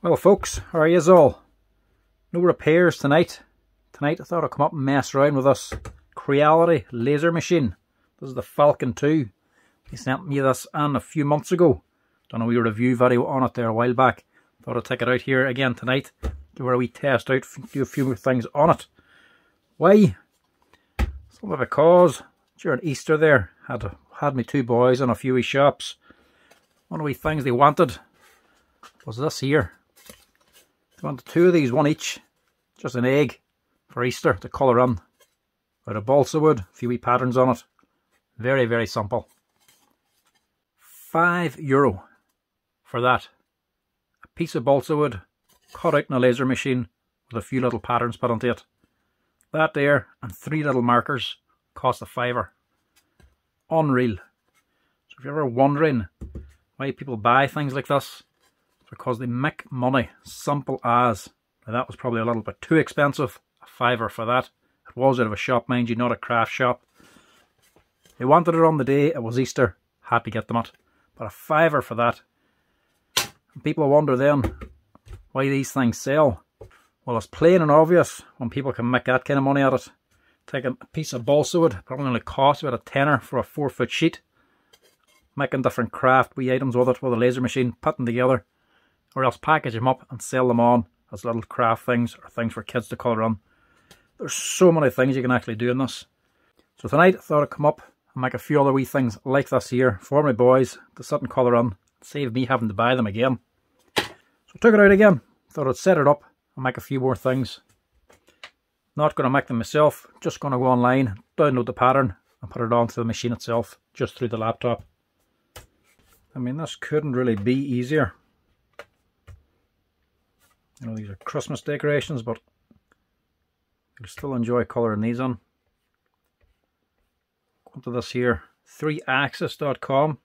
Well folks, how are yous all? No repairs tonight. Tonight I thought I'd come up and mess around with this Creality laser machine. This is the Falcon 2. He sent me this in a few months ago. Done a wee review video on it there a while back. Thought I'd take it out here again tonight. Do a wee test out, do a few more things on it. Why? Some of because during Easter there, had had me two boys and a few wee shops. One of the things they wanted was this here. I wanted two of these, one each. Just an egg for Easter to colour on. Out of balsa wood, a few wee patterns on it. Very, very simple. Five euro for that. A piece of balsa wood cut out in a laser machine with a few little patterns put onto it. That there and three little markers cost a fiver. Unreal. So if you're ever wondering why people buy things like this, because they make money. Simple as. Now that was probably a little bit too expensive. A fiver for that. It was out of a shop, mind you, not a craft shop. They wanted it on the day. It was Easter. To get them it. But a fiver for that. And people wonder then why these things sell. Well, it's plain and obvious when people can make that kind of money at it. Take a piece of balsa wood, probably only cost about a tenner for a four foot sheet. Making different craft wee items with it with a laser machine, putting together or else package them up and sell them on as little craft things or things for kids to colour on. There's so many things you can actually do in this. So tonight I thought I'd come up and make a few other wee things like this here for my boys to sit and colour on. Save me having to buy them again. So I took it out again. Thought I'd set it up and make a few more things. Not going to make them myself. Just going to go online, download the pattern and put it onto the machine itself just through the laptop. I mean this couldn't really be easier. You know, these are Christmas decorations, but you'll still enjoy colouring these on. Go to this here, 3axis.com.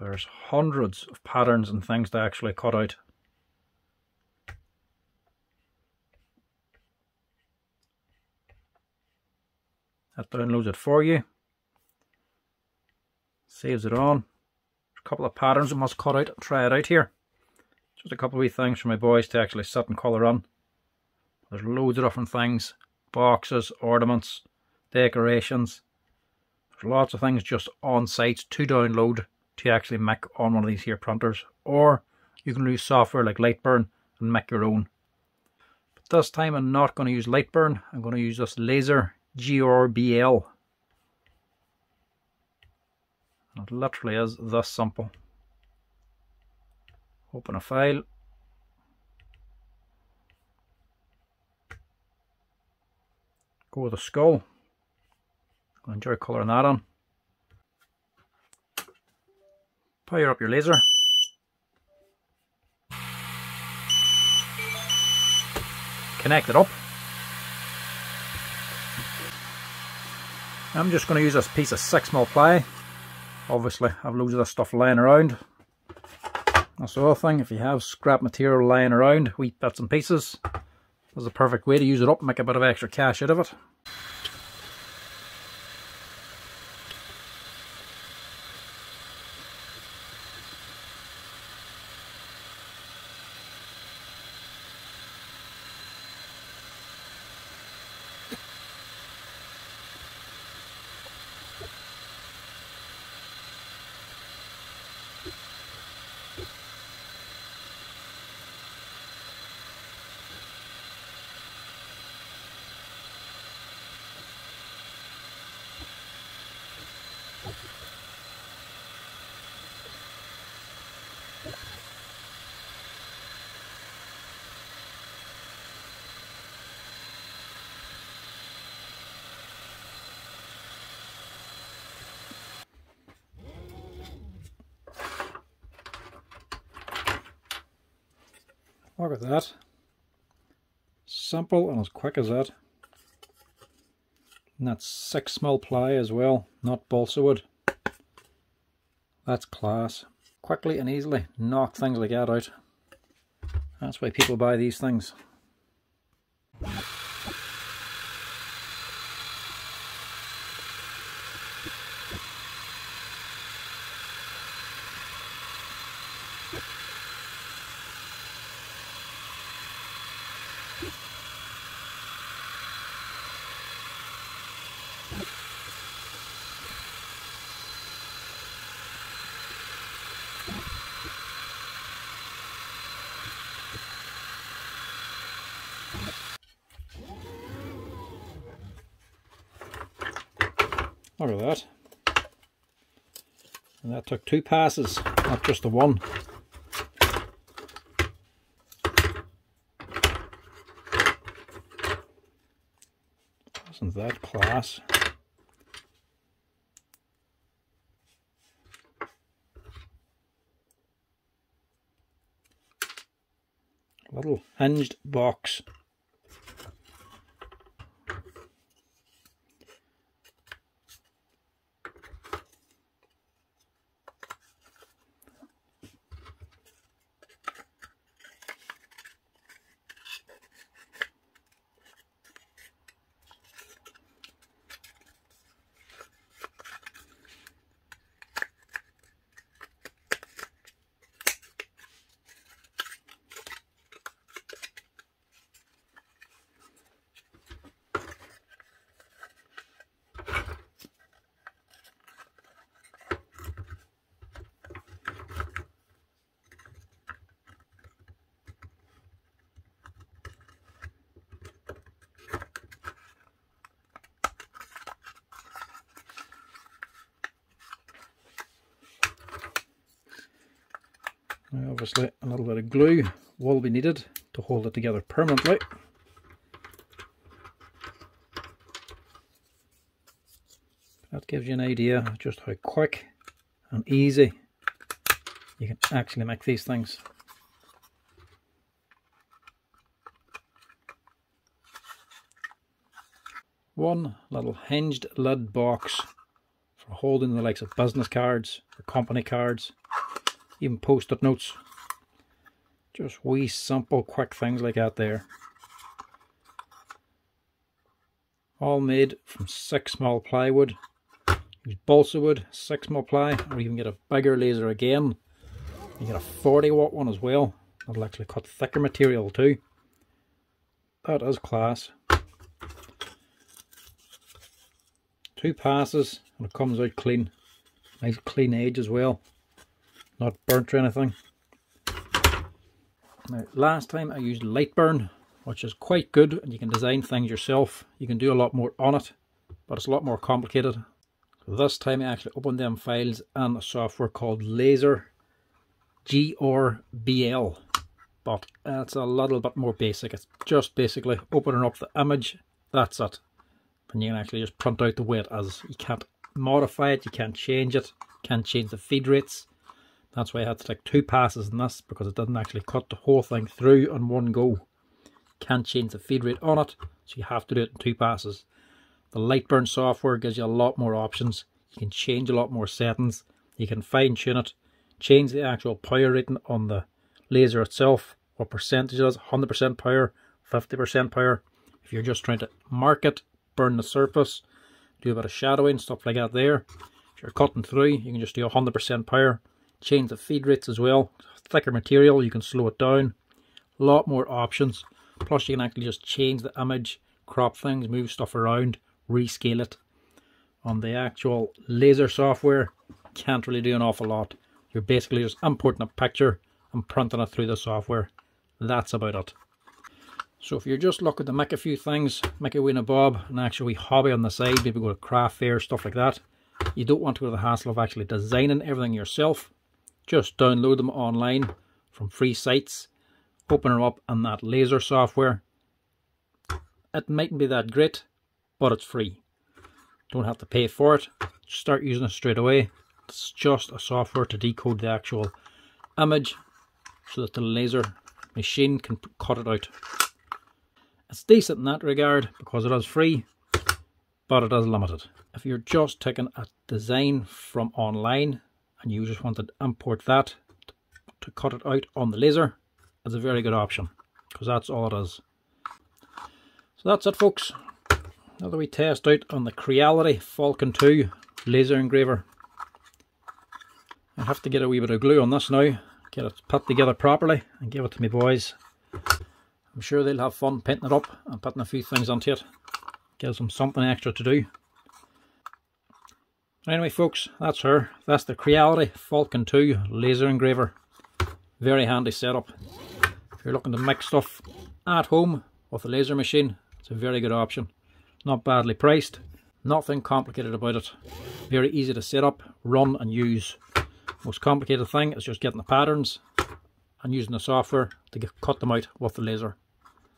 There's hundreds of patterns and things to actually cut out. That downloads it for you. Saves it on. a couple of patterns we must cut out and try it out here. Just a couple of wee things for my boys to actually sit and colour on. There's loads of different things. Boxes, ornaments, decorations. There's lots of things just on site to download to actually make on one of these here printers. Or you can use software like Lightburn and make your own. But this time I'm not going to use Lightburn. I'm going to use this Laser GRBL. It literally is this simple. Open a file. Go with a skull. I'll enjoy colouring that on. power up your laser. Connect it up. I'm just going to use this piece of 6mm ply. Obviously I've loads of this stuff lying around. That's the other thing, if you have scrap material lying around, wheat bits and pieces, there's a perfect way to use it up and make a bit of extra cash out of it. Look at that. Simple and as quick as that. And that's 6mm ply as well, not balsa wood. That's class. Quickly and easily knock things like that out. That's why people buy these things. Look at that. And that took two passes, not just the one. Isn't that class? Little hinged box. Now obviously a little bit of glue will be needed to hold it together permanently. That gives you an idea just how quick and easy you can actually make these things. One little hinged lid box for holding the likes of business cards or company cards even post-it notes. Just wee simple quick things like that there. All made from 6 mil plywood. Use balsa wood, 6 mil ply, or even get a bigger laser again. You get a 40 watt one as well. That'll actually cut thicker material too. That is class. Two passes and it comes out clean. Nice clean edge as well not burnt or anything. Now, last time I used Lightburn, which is quite good, and you can design things yourself. You can do a lot more on it, but it's a lot more complicated. This time I actually opened them files and a software called Laser GRBL, but it's a little bit more basic. It's just basically opening up the image, that's it. And you can actually just print out the it is. You can't modify it, you can't change it, can't change the feed rates. That's why I had to take two passes in this because it didn't actually cut the whole thing through in one go. Can't change the feed rate on it, so you have to do it in two passes. The Lightburn software gives you a lot more options. You can change a lot more settings. You can fine tune it, change the actual power rating on the laser itself, what percentage it is, 100% power, 50% power. If you're just trying to mark it, burn the surface, do a bit of shadowing, stuff like that there. If you're cutting through, you can just do 100% power change the feed rates as well. Thicker material you can slow it down. A lot more options. Plus you can actually just change the image crop things move stuff around rescale it. On the actual laser software can't really do an awful lot. You're basically just importing a picture and printing it through the software. That's about it. So if you're just looking to make a few things make a win a bob and actually hobby on the side maybe go to craft fair stuff like that you don't want to go to the hassle of actually designing everything yourself just download them online from free sites, open them up on that laser software. It mightn't be that great, but it's free. Don't have to pay for it. Start using it straight away. It's just a software to decode the actual image so that the laser machine can cut it out. It's decent in that regard because it is free, but it is limited. If you're just taking a design from online and you just want to import that to cut it out on the laser, it's a very good option because that's all it is. So that's it folks. Now that we test out on the Creality Falcon 2 laser engraver. I have to get a wee bit of glue on this now, get it put together properly and give it to me boys. I'm sure they'll have fun painting it up and putting a few things onto it. Gives them something extra to do. Anyway folks, that's her. That's the Creality Falcon 2 laser engraver. Very handy setup. If you're looking to make stuff at home with a laser machine, it's a very good option. Not badly priced. Nothing complicated about it. Very easy to set up, run and use. Most complicated thing is just getting the patterns and using the software to get, cut them out with the laser.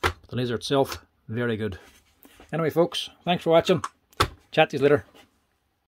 The laser itself, very good. Anyway folks, thanks for watching. Chat to you later.